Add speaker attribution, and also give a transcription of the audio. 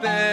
Speaker 1: open.